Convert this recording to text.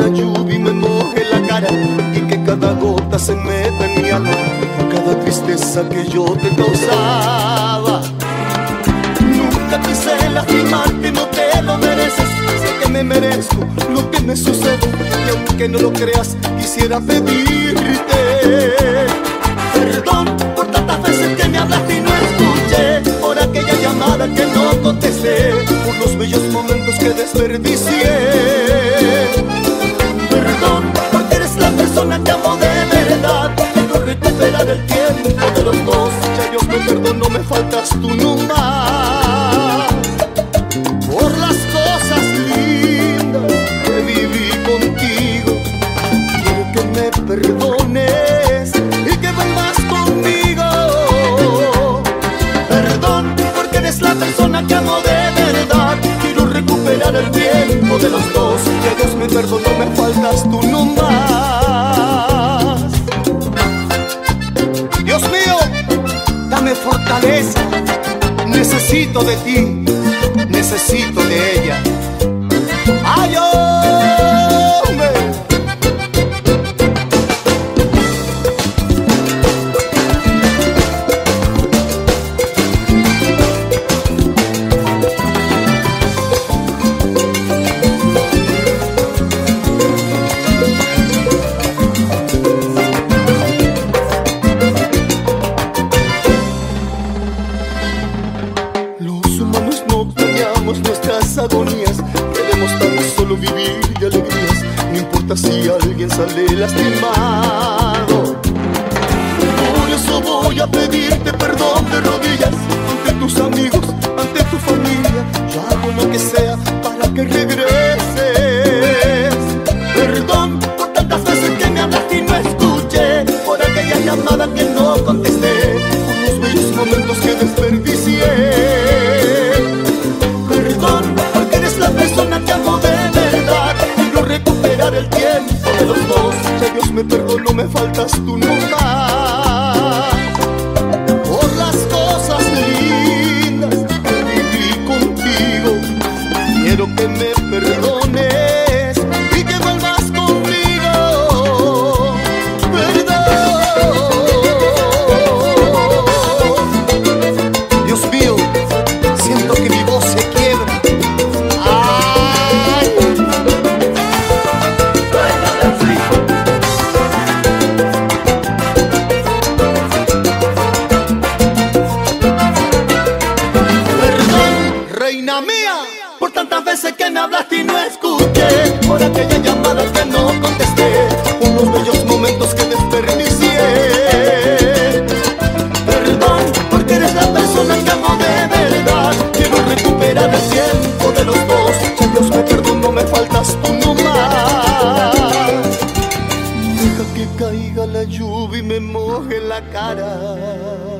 la lluvia me moje la cara y que cada gota se meta en mi alma, cada tristeza que yo te causaba. Nunca quise lastimarte, no te lo mereces, sé que me merezco lo que me sucede y aunque no lo creas quisiera pedir perdonó, me faltas tú no más. Por las cosas lindas que viví contigo, quiero que me perdones y que vuelvas conmigo. Perdón porque eres la persona que amo de Necesito de ti, necesito de ella. Queremos tan solo vivir de alegrías, no importa si alguien sale lastimado. Por eso voy a pedirte perdón de rodillas, ante tus amigos, ante tu familia, yo hago lo que sea para que regreses. Perdón por tantas veces que me hablaste y no escuché, por aquella llamada que no contesté, faltas tú veces que me hablaste y no escuché, por aquella llamada que no contesté, los bellos momentos que desperdicié. Perdón, porque eres la persona que amo de verdad, quiero recuperar el tiempo de los dos, si Dios me perdonó, me faltas tú no más. Deja que caiga la lluvia y me moje la cara.